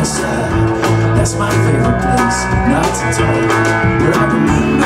That's my favorite place, not to talk. Where I can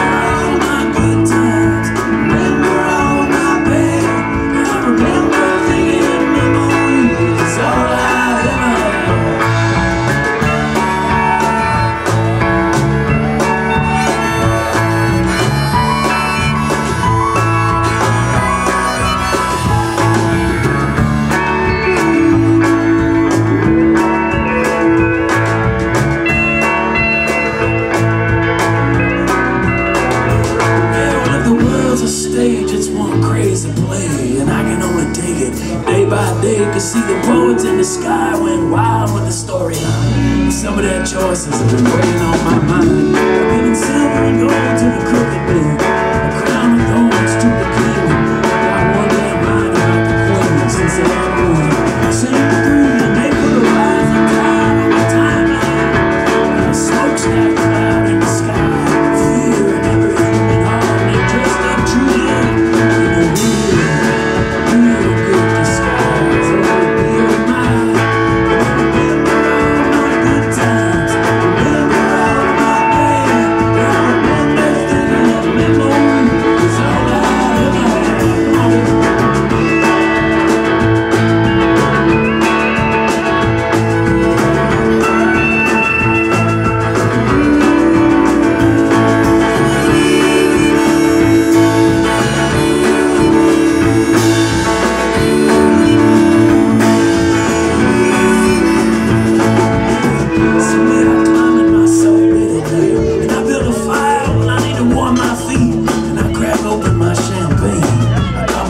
See the poets in the sky went wild with the storyline. Some of their choices have been weighing on my mind. I've given silver and gold to the crooked man.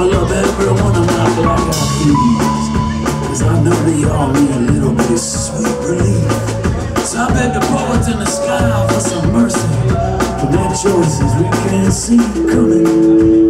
I love every one of my black eyed. Cause I know they all need a little bit of sweet relief. So I beg the poets in the sky for some mercy. For their choices we can't see coming.